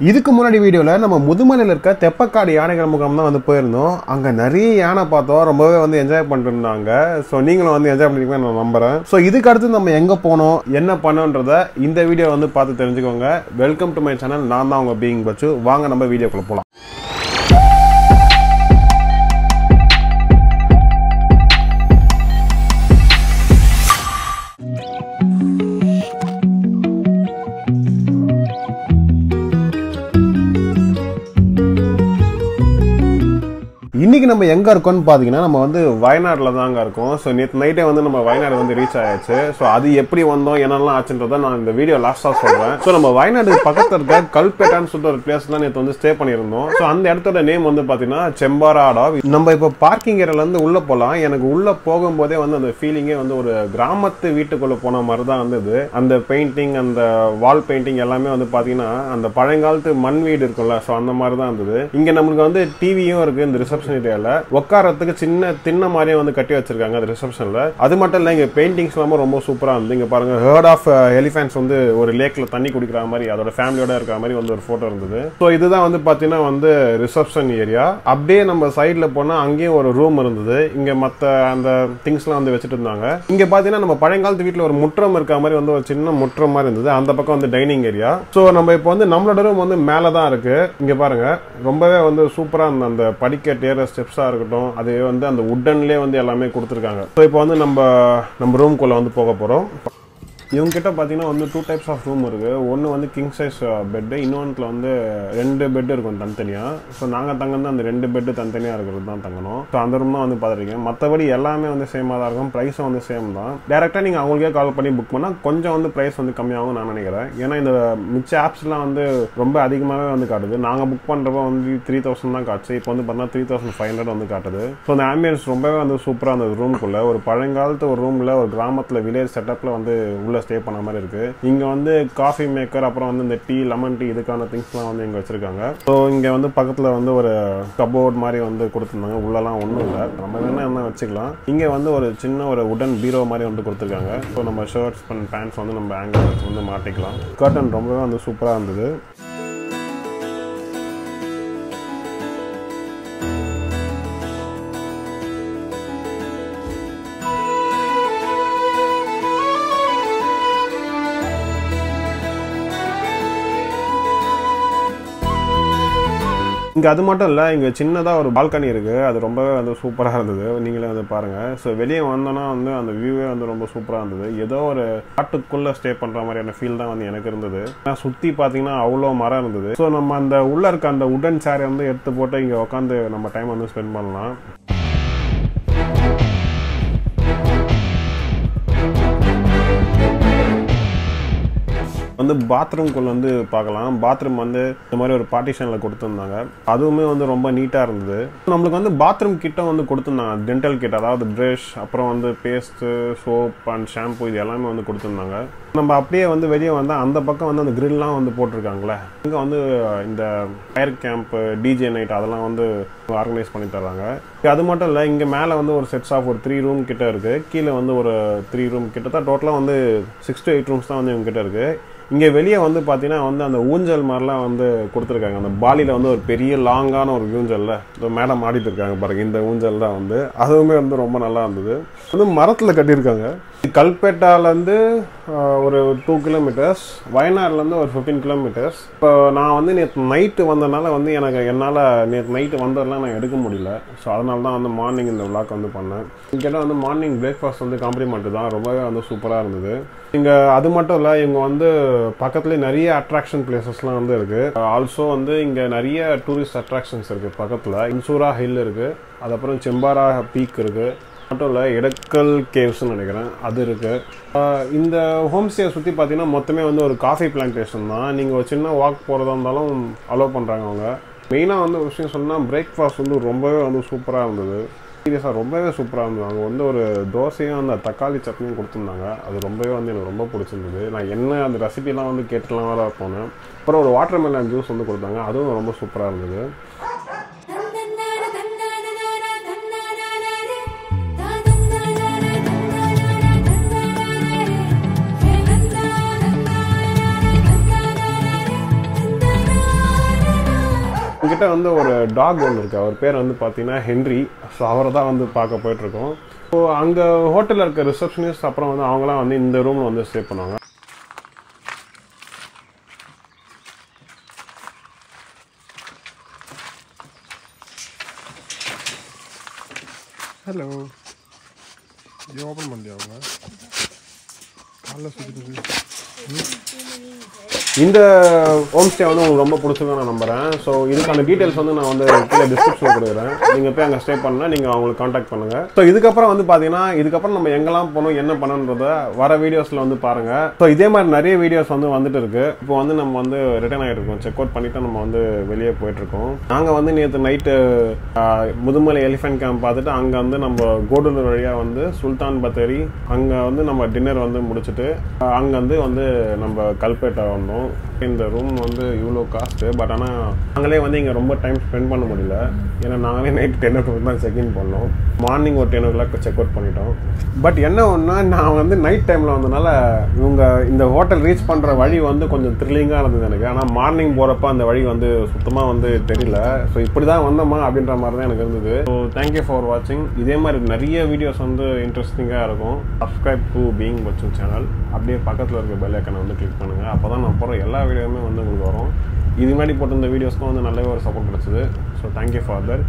இதுக்கு முன்னாடி வீடியோவில் நம்ம முதுமலையில் இருக்க தெப்பக்காடு யானைகள் முகாம் தான் வந்து போயிருந்தோம். அங்கே நிறைய யானை பார்த்தோம். ரொம்பவே வந்து என்ஜாய் பண்ணிருந்தாங்க. ஸோ நீங்களும் வந்து என்ஜாய் பண்ணிருக்கீங்கன்னு நான் நம்புகிறேன் ஸோ இதுக்கு அடுத்து நம்ம எங்கே போனோம்? என்ன பண்ணோன்றத இந்த வீடியோ வந்து பார்த்து தெரிஞ்சுக்கோங்க. வெல்கம் டு மை சேனல் நான் தான் உங்கள் பீயிங் பச்சு வாங்க நம்ம வீடியோக்குள்ளே போகலாம் இன்னைக்கு நம்ம எங்கே இருக்கோம்னு பார்த்தீங்கன்னா நம்ம வந்து வயநாட்டில் தாங்க இருக்கோம். ஸோ நேற்று நைட்டே வந்து நம்ம வயநாடு வந்து ரீச் ஆயாச்சு. ஸோ அது எப்படி வந்தோம் என்னெல்லாம் ஆச்சுன்றத நான் இந்த வீடியோ லாஸ்ட்டாக சொல்கிறேன் ஸோ நம்ம வயநாடு பக்கத்தில் இருக்க கல்பேட்டான்னு சொல்லிட்டு ஒரு பிளேஸ் தான் நேற்று வந்து ஸ்டே பண்ணியிருந்தோம். ஸோ அந்த இடத்தோட நேம் வந்து பார்த்தீங்கன்னா செம்பாராடா. நம்ம இப்போ பார்க்கிங் ஏரியாலேருந்து உள்ளே போகலாம் எனக்கு உள்ளே போகும்போதே வந்து அந்த ஃபீலிங்கே வந்து ஒரு கிராமத்து வீட்டுக்குள்ளே போன மாதிரி தான் இருந்தது. அந்த பெயிண்டிங் அந்த வால் பெயிண்டிங் எல்லாமே வந்து பார்த்தீங்கன்னா அந்த பழங்காலத்து மண் வீடு இருக்கும்ல ஸோ அந்த மாதிரி தான் இருந்தது. இங்கே நம்மளுக்கு வந்து டிவியும் இருக்குது இந்த ரிசப்ஷன் ஏரியால உட்காரத்துக்கு சின்ன தின்ன மாதிரியே வந்து கட்டி வச்சிருக்காங்க அந்த ரிசப்ஷன்ல அது மட்டும் இல்ல இங்க பெயிண்டிங்ஸ் எல்லாமே ரொம்ப சூப்பரா இருந்து இங்க பாருங்க ஹேர்ட் ஆஃப் எலிஃபென்ட்ஸ் வந்து ஒரு லேக்ல தண்ணி குடிக்கிற மாதிரி அதோட ஃபேமிலியோட இருக்கிற மாதிரி வந்து ஒரு போட்டோ இருந்தது. ஸோ இதுதான் வந்து பாத்தீங்கன்னா வந்து ரிசப்ஷன் ஏரியா அப்படியே நம்ம சைட்ல போனா அங்கேயும் ஒரு ரூம் இருந்தது. இங்க மத்த அந்த திங்ஸ்லாம் வந்து வச்சுட்டு இருந்தாங்க. இங்க பாத்தீங்கன்னா நம்ம பழையங்காலத்து வீட்டுல ஒரு முற்றம் இருக்க மாதிரி வந்து ஒரு சின்ன முற்றம் மாதிரி இருந்தது. அந்த பக்கம் வந்து டைனிங் ஏரியா ஸோ நம்ம இப்போ வந்து நம்மளோட ரூம் வந்து மேலே தான் இருக்கு. இங்க பாருங்க ரொம்பவே வந்து சூப்பரா இருந்த அந்த படிக்க டேரஸ்ட் ஸ்டெப்ஸாக இருக்கட்டும் அதே வந்து அந்த உட்டன்லேயே வந்து எல்லாமே கொடுத்துருக்காங்க. ஸோ இப்போ வந்து நம்ம நம்ம ரூம்குள்ளே வந்து போக போகிறோம் இவங்ககிட்ட பார்த்தீங்கன்னா வந்து டூ டைப்ஸ் ஆஃப் ரூம் இருக்குது ஒன்று வந்து கிங் சைஸ் பெட்டு இன்னொன்றில் வந்து ரெண்டு பெட் இருக்கும் தனித்தனியாக ஸோ நாங்கள் தங்கினது அந்த ரெண்டு பெட்டு தனித்தனியாக இருக்கிறது தான் தங்கணும். ஸோ அந்த ரூம் தான் வந்து பார்த்துருக்கேன் மற்றபடி எல்லாமே வந்து சேமாக தான் இருக்கும். ப்ரைஸும் வந்து சேம் தான். டேரெக்டாக நீங்கள் அவங்களுக்கே கால் பண்ணி புக் பண்ணால் கொஞ்சம் வந்து ப்ரைஸ் வந்து கம்மியாகும் நான் நினைக்கிறேன். ஏன்னா இந்த மிச்ச ஆப்ஸ்லாம் வந்து ரொம்ப அதிகமாகவே வந்து காட்டுது. நாங்கள் புக் பண்ணுறப்ப வந்து த்ரீ தௌசண்ட் தான் காட்டுச்சு. இப்போ வந்து பார்த்தீங்கன்னா த்ரீ தௌசண்ட் ஃபைவ் ஹண்ட்ரட் வந்து காட்டுது. ஸோ அந்த ஆம்பியன்ஸ் ரொம்பவே வந்து சூப்பராக இருந்தது ரூம்குள்ளே ஒரு பழங்காலத்து ஒரு ரூமில் ஒரு கிராமத்தில் வில்லேஜ் செட்டப்பில் வந்து உள்ள ஸ்டே பண்ண மாதிரி இருக்கு. இங்க வந்து காஃபி மேக்கர் அப்புறம் வந்து இந்த டீ லெமன் டீ இதுக்கான திங்ஸ்லாம் வந்து இங்க வச்சிருக்காங்க. ஸோ இங்கே வந்து பக்கத்துல வந்து ஒரு கபோர்ட் மாதிரி வந்து கொடுத்துருந்தாங்க. உள்ளலாம் ஒன்றும் இல்லை. நம்ம வேணா என்ன வச்சுக்கலாம். இங்க வந்து ஒரு சின்ன ஒரு உடன் பீரோ மாதிரி வந்து கொடுத்துருக்காங்க. ஸோ நம்ம ஷர்ட்ஸ் அண்ட் பேண்ட்ஸ் வந்து நம்ம ஆங்கிள் வந்து மாட்டிக்கலாம். கர்டன் ரொம்பவே வந்து சூப்பராக இருந்தது. இங்கே அது மட்டும் இல்லை இங்கே சின்னதாக ஒரு பால்கனி இருக்குது அது ரொம்பவே வந்து சூப்பராக இருந்தது. நீங்களே வந்து பாருங்கள் ஸோ வெளியே வந்தோன்னா வந்து அந்த வியூவே வந்து ரொம்ப சூப்பராக இருந்தது. ஏதோ ஒரு காட்டுக்குள்ளே ஸ்டே பண்ணுற மாதிரியான ஃபீல் தான் வந்து எனக்கு இருந்தது. ஆனால் சுற்றி பார்த்தீங்கன்னா அவ்வளோ மரம் இருந்தது. ஸோ நம்ம அந்த உள்ளே இருக்க அந்த உடன் சேரை வந்து எடுத்து போட்டு இங்கே உட்காந்து நம்ம டைம் வந்து ஸ்பெண்ட் பண்ணலாம். வந்து பாத்ரூம்குள்ளே வந்து பார்க்கலாம். பாத்ரூம் வந்து இந்த மாதிரி ஒரு பார்ட்டிஷனில் கொடுத்துருந்தாங்க. அதுவுமே வந்து ரொம்ப நீட்டாக இருந்தது. நம்மளுக்கு வந்து பாத்ரூம் கிட்ட வந்து கொடுத்துருந்தாங்க. டென்டல் கிட் அதாவது ப்ரஷ் அப்புறம் வந்து பேஸ்ட்டு சோப் அண்ட் ஷாம்பு இது எல்லாமே வந்து கொடுத்துருந்தாங்க. நம்ம அப்படியே வந்து வெளியே வந்தால் அந்த பக்கம் வந்து அந்த கிரில்லாம் வந்து போட்டிருக்காங்களே. இங்கே வந்து இந்த ஃபயர் கேம்ப்பு டிஜே நைட் அதெல்லாம் வந்து ஆர்கனைஸ் பண்ணி தர்றாங்க. அது மட்டும் இல்லை இங்கே மேலே வந்து ஒரு செட்ஸ் ஆஃப் ஒரு த்ரீ ரூம் கிட்ட இருக்குது கீழே வந்து ஒரு த்ரீ ரூம் கிட்ட தான் டோட்டலாக வந்து சிக்ஸ் டு எயிட் ரூம்ஸ் தான் வந்து இவங்க கிட்ட இருக்குது இங்கே வெளியே வந்து பார்த்தீங்கன்னா வந்து அந்த ஊஞ்சல் மாதிரிலாம் வந்து கொடுத்துருக்காங்க. அந்த பாலியில் வந்து ஒரு பெரிய லாங்கான ஒரு ஊஞ்சலில் இந்த மேடம் மாடிட்டு இருக்காங்க பாருங்க. இந்த ஊஞ்சல் தான் வந்து. அதுவுமே வந்து ரொம்ப நல்லா இருந்தது. வந்து மரத்தில் கட்டியிருக்காங்க. கல்பேட்டாலேருந்து ஒரு டூ கிலோமீட்டர்ஸ் வயநாடுலேருந்து ஒரு ஃபிஃப்டீன் கிலோமீட்டர்ஸ் இப்போ நான் வந்து நேற்று நைட்டு வந்ததுனால வந்து எனக்கு என்னால் நேற்று நைட்டு வந்ததெல்லாம் நான் எடுக்க முடியல. ஸோ அதனால தான் வந்து மார்னிங் இந்த விளாக் வந்து பண்ணேன். கேட்டால் வந்து மார்னிங் பிரேக்ஃபாஸ்ட் வந்து காம்ப்ளிமெண்ட் தான். ரொம்பவே வந்து சூப்பராக இருந்தது. இங்கே அது மட்டும் இல்லை இவங்க வந்து பக்கத்துலேயே நிறைய அட்ராக்ஷன் பிளேசஸ்லாம் வந்து இருக்குது ஆல்சோ வந்து இங்கே நிறைய டூரிஸ்ட் அட்ராக்ஷன்ஸ் இருக்குது பக்கத்தில். இன்சூரா ஹில் இருக்குது அதுக்கப்புறம் செம்பாரா பீக் இருக்குது மட்டும் இல்லை எடக்கல் கேவ்ஸ்னு நினைக்கிறேன். அது இருக்குது இந்த ஹோம் ஸ்டேயை சுற்றி பார்த்தீங்கன்னா மொத்தமே வந்து ஒரு காஃபி பிளான்டேஷன் தான். நீங்கள் ஒரு சின்ன வாக் போகிறதா இருந்தாலும் அலோவ் பண்ணுறாங்க அவங்க. மெயினாக வந்து ஒரு விஷயம் சொன்னால் பிரேக்ஃபாஸ்ட் வந்து ரொம்பவே வந்து சூப்பராக இருந்தது. சீரியஸாக ரொம்பவே சூப்பராக இருந்தது. அவங்க வந்து ஒரு தோசையும் அந்த தக்காளி சட்னியும் கொடுத்துருந்தாங்க. அது ரொம்பவே வந்து எனக்கு ரொம்ப பிடிச்சிருந்தது. நான் என்ன அந்த ரெசிபிலாம் வந்து கேட்டுலாம் வேறு போனேன். அப்புறம் ஒரு வாட்டர் மெலன் ஜூஸ் வந்து கொடுத்தாங்க. அதுவும் ரொம்ப சூப்பராக இருந்தது. என்கிட்ட வந்து ஒரு டாக் ஒன்று இருக்கு. அவர் பேர் வந்து பார்த்தீங்கன்னா ஹென்ரி ஸோ அவரை தான் வந்து பார்க்க போயிட்டுருக்கோம். ஸோ அங்கே ஹோட்டலில் இருக்க ரிசப்ஷனிஸ்ட் அப்புறம் வந்து அவங்களாம் வந்து இந்த ரூமில் வந்து ஸ்டே பண்ணுவாங்க. ஹலோ இது ஓப்பன் பண்ணியா அவங்க காலைல சுற்றி இந்த ஹோம் ஸ்டே வந்து உங்களுக்கு ரொம்ப பிடிச்சிருக்கும் நான் நம்புகிறேன் ஸோ இதுக்கான டீட்டெயில்ஸ் வந்து நான் வந்து கீழே டிஸ்கிரிப்ஷனில் கொடுக்குறேன். நீங்கள் போய் அங்கே ஸ்டே பண்ணால் நீங்கள் அவங்களுக்கு காண்டாக்ட் பண்ணுங்கள் ஸோ இதுக்கப்புறம் வந்து பார்த்தீங்கன்னா இதுக்கப்புறம் நம்ம எங்கெல்லாம் போகணும் என்ன பண்ணணுன்றத வர வீடியோஸில் வந்து பாருங்கள் ஸோ இதே மாதிரி நிறைய வீடியோஸ் வந்து வந்துட்டு இருக்கு. இப்போ வந்து நம்ம வந்து ரிட்டர்ன் ஆகிட்டு இருக்கோம் செக் அவுட் பண்ணிட்டு நம்ம வந்து வெளியே போயிட்டுருக்கோம். நாங்கள் வந்து நேற்று நைட்டு முதுமலை எலிஃபென்ட் கேம்ப் பார்த்துட்டு அங்கே வந்து நம்ம கோடூர் வழியாக வந்து சுல்தான் பத்தேரி அங்கே வந்து நம்ம டின்னர் வந்து முடிச்சுட்டு அங்கேருந்து வந்து நம்ம கல்பேட்டை வந்தோம் இந்த ரூம் வந்து இவ்வளோ காஸ்ட்டு பட் ஆனால் நாங்களே வந்து இங்கே ரொம்ப டைம் ஸ்பெண்ட் பண்ண முடியல. ஏன்னா நாங்களே நைட் டென் ஓ கிளாக் தான் செக் இன் பண்ணோம். மார்னிங் ஒரு ten o'clock check out பண்ணிட்டோம். பட் என்ன ஒன்றா நான் வந்து நைட் டைமில் வந்தனால இவங்க இந்த ஹோட்டல் ரீச் பண்ணுற வழி வந்து கொஞ்சம் த்ரில்லிங்காக இருந்தது எனக்கு. ஆனால் மார்னிங் போகிறப்ப அந்த வழி வந்து சுத்தமாக வந்து தெரியல. ஸோ இப்படி தான் வந்தோமா அப்படின்ற மாதிரி தான் எனக்கு இருந்தது. ஸோ தேங்க்யூ ஃபார் வாட்சிங் இதே மாதிரி நிறைய வீடியோஸ் வந்து இன்ட்ரெஸ்டிங்காக இருக்கும். Subscribe to being Bachchan channel அப்படியே பக்கத்தில் இருக்க பெல் ஐக்கனை வந்து கிளிக் பண்ணுங்கள் அப்போ தான் நான் போடுற எல்லா வீடியோவுமே வந்து உங்களுக்கு வரும். இது மாதிரி போட்டிருந்த வீடியோஸ்க்கும் வந்து நல்லாவே ஒரு சப்போர்ட் கிடச்சிது. So thank you for that